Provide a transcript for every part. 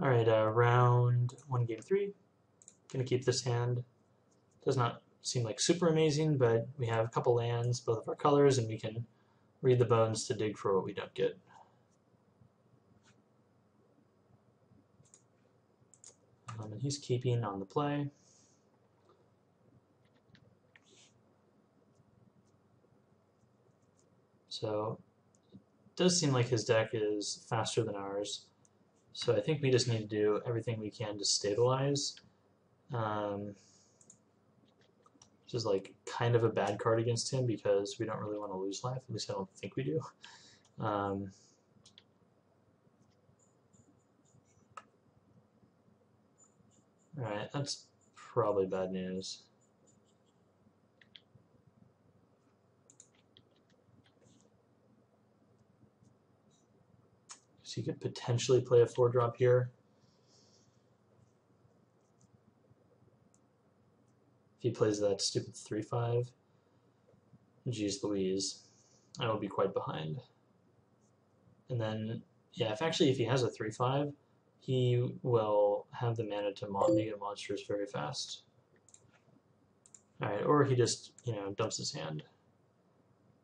All right, uh, round one, game three. Gonna keep this hand. Does not seem like super amazing, but we have a couple lands, both of our colors, and we can read the bones to dig for what we don't get. Um, and he's keeping on the play. So it does seem like his deck is faster than ours. So I think we just need to do everything we can to stabilize. Um, which is like kind of a bad card against him because we don't really want to lose life. At least I don't think we do. Um, Alright, that's probably bad news. So you could potentially play a 4-drop here. If he plays that stupid 3-5, geez Louise, I will be quite behind. And then, yeah, if actually if he has a 3-5, he will have the mana to mon negative monsters very fast. Alright, or he just, you know, dumps his hand.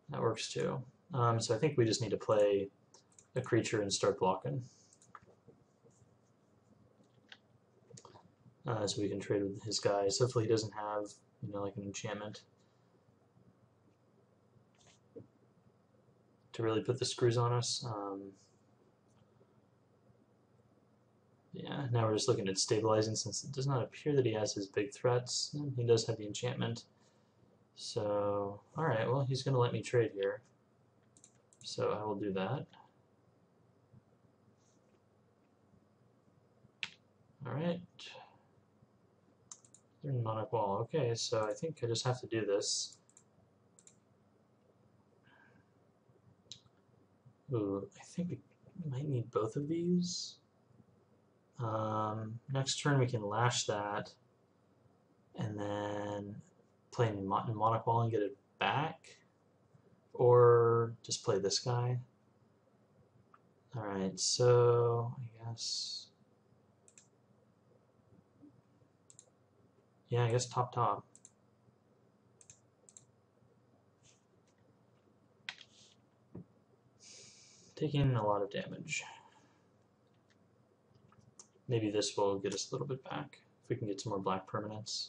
That works too. Um, so I think we just need to play a creature and start blocking. Uh, so we can trade with his guys. Hopefully he doesn't have, you know, like an enchantment. To really put the screws on us. Um, yeah, now we're just looking at stabilizing since it does not appear that he has his big threats. He does have the enchantment. So, alright, well, he's going to let me trade here. So I will do that. Alright. Mnemonic Wall. Okay, so I think I just have to do this. Ooh, I think we might need both of these. Um, next turn we can lash that, and then play Mon Wall and get it back, or just play this guy. Alright, so I guess Yeah, I guess top top. Taking a lot of damage. Maybe this will get us a little bit back, if we can get some more black permanents.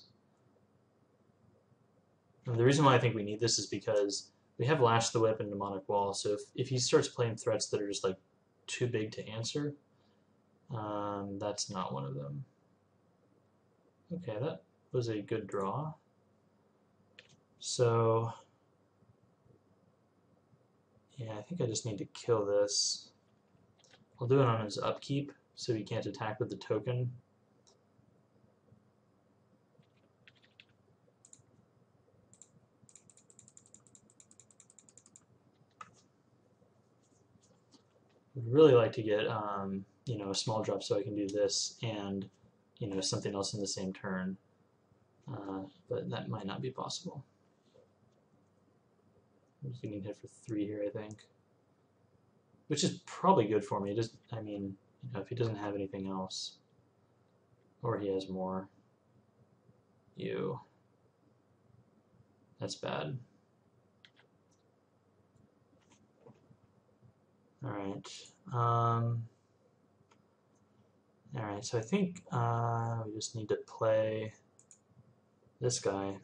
And the reason why I think we need this is because we have Lash the Whip and Mnemonic Wall, so if, if he starts playing threats that are just like too big to answer, um, that's not one of them. Okay, that was a good draw. So, yeah, I think I just need to kill this. I'll do it on his upkeep, so he can't attack with the token. I'd really like to get, um, you know, a small drop so I can do this and, you know, something else in the same turn uh, but that might not be possible. I'm just getting hit for three here, I think, which is probably good for me. Just, I mean, you know, if he doesn't have anything else, or he has more, you, that's bad. All right. Um, all right, so I think uh, we just need to play this guy.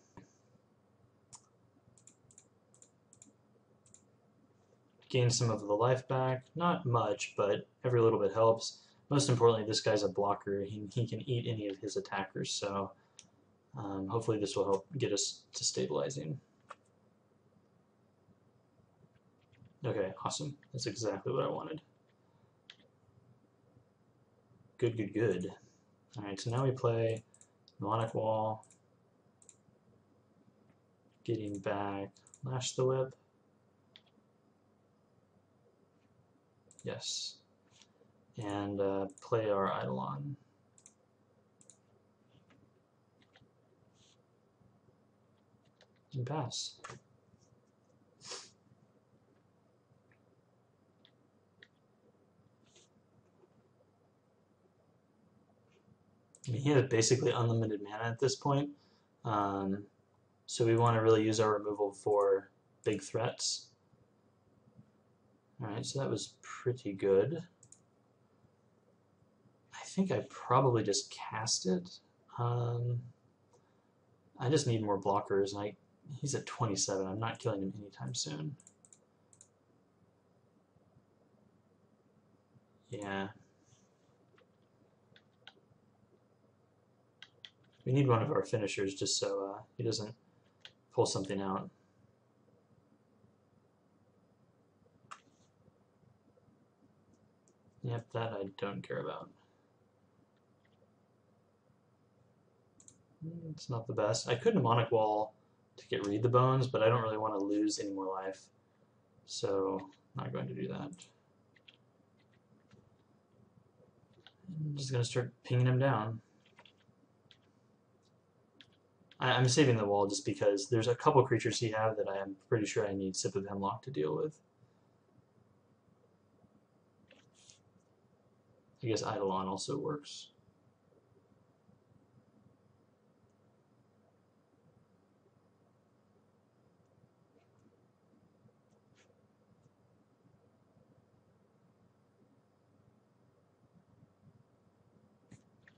Gain some of the life back. Not much, but every little bit helps. Most importantly, this guy's a blocker. He, he can eat any of his attackers, so um, hopefully this will help get us to stabilizing. Okay, awesome. That's exactly what I wanted. Good, good, good. Alright, so now we play Mnemonic Wall, getting back, lash the whip. Yes. And uh, play our Eidolon. And pass. I mean, he has basically unlimited mana at this point. Um, so we want to really use our removal for big threats. Alright, so that was pretty good. I think I probably just cast it. Um, I just need more blockers, and I he's at 27. I'm not killing him anytime soon. Yeah. We need one of our finishers just so uh, he doesn't pull something out. Yep, that I don't care about. It's not the best. I could mnemonic wall to get read the bones, but I don't really want to lose any more life. So I'm not going to do that. I'm just going to start pinging him down. I, am saving the wall just because there's a couple creatures he have that I am pretty sure I need Sip of Hemlock to deal with. I guess Eidolon also works.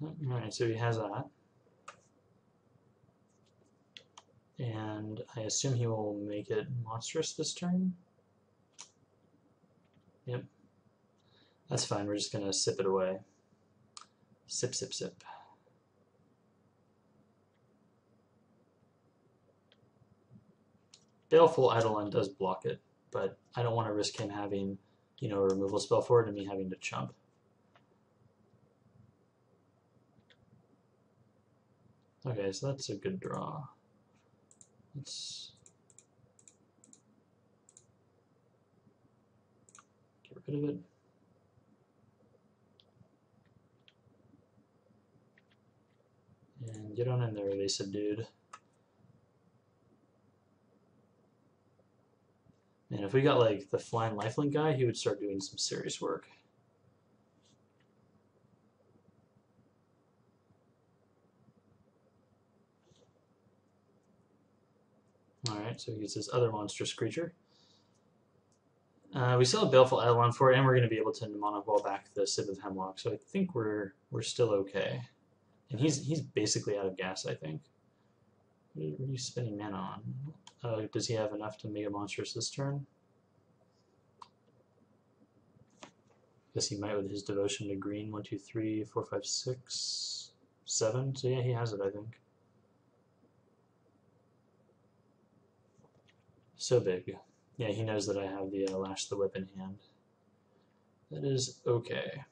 Alright, so he has that. And I assume he will make it monstrous this turn. Yep. That's fine, we're just going to sip it away. Sip, sip, sip. Baleful Eidolon does block it, but I don't want to risk him having, you know, a removal spell for it and me having to chump. Okay, so that's a good draw. Let's get rid of it. And get on in there, evasive dude. And if we got like the flying lifelink guy, he would start doing some serious work. Alright, so he gets this other monstrous creature. Uh, we still have Baleful Eidolon for it, and we're going to be able to mnemonic back the Sip of Hemlock, so I think we're we're still okay. And he's he's basically out of gas, I think. What are you spending mana on? Uh, does he have enough to make a monstrous this turn? Guess he might with his devotion to green. One, two, three, four, five, six, seven. So yeah, he has it, I think. So big. Yeah, he knows that I have the uh, Lash the Whip in hand. That is okay.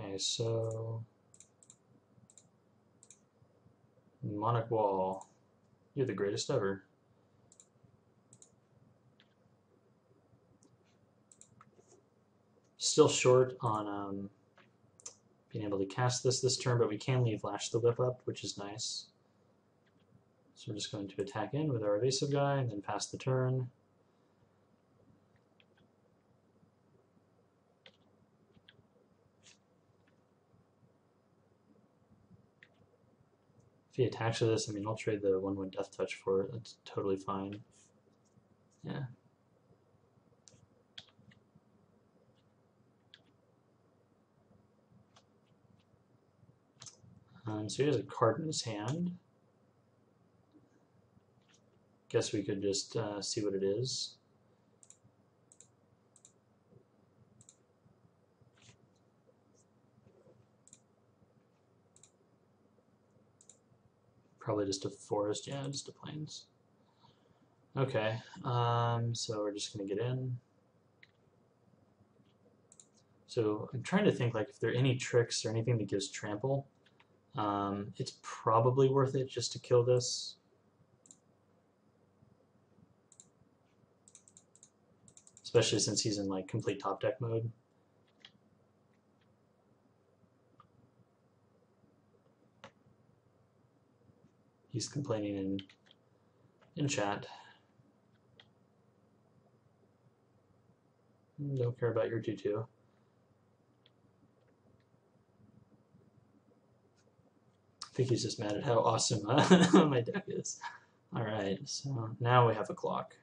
Okay, so... Mnemonic Wall. You're the greatest ever. Still short on um, being able to cast this this turn, but we can leave Lash the Whip up, which is nice. So we're just going to attack in with our evasive guy and then pass the turn. If he attacks with this, I mean, I'll trade the 1-1 Death Touch for it. That's totally fine. Yeah, Um, so he has a card in his hand. Guess we could just uh, see what it is. Probably just a forest, yeah, just a plains. Okay, um, so we're just going to get in. So I'm trying to think like if there are any tricks or anything that gives trample. Um, it's probably worth it just to kill this. Especially since he's in like complete top deck mode. He's complaining in in chat. Don't care about your 2 2. I think he's just mad at how awesome uh, my deck is. Alright, so now we have a clock.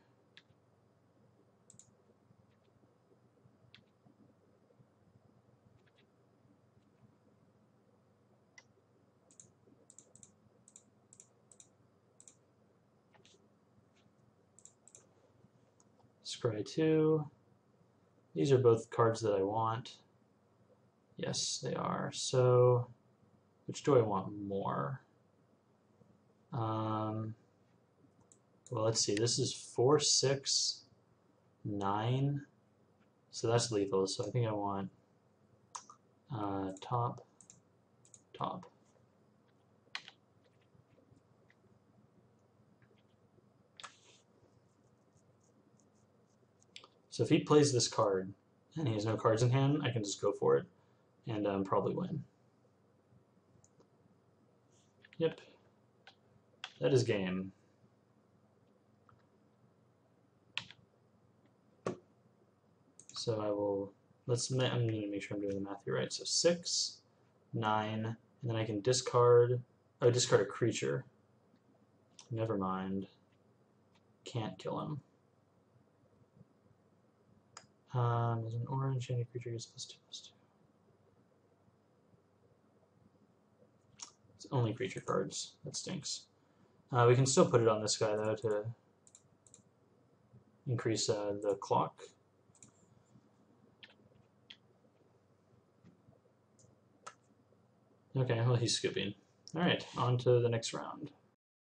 Scry 2. These are both cards that I want. Yes, they are. So, which do I want more? Um, well, let's see. This is 4, 6, 9. So that's lethal. So I think I want uh, top, top. So if he plays this card and he has no cards in hand, I can just go for it and um, probably win. Yep. That is game. So I will, let's, I'm going to make sure I'm doing the math here right. So 6, 9, and then I can discard, oh, discard a creature. Never mind. Can't kill him. Um, as an orange, any creature gets plus 2, plus 2. It's only creature cards. That stinks. Uh, we can still put it on this guy, though, to increase uh, the clock. Okay, well, he's skipping. Alright, on to the next round.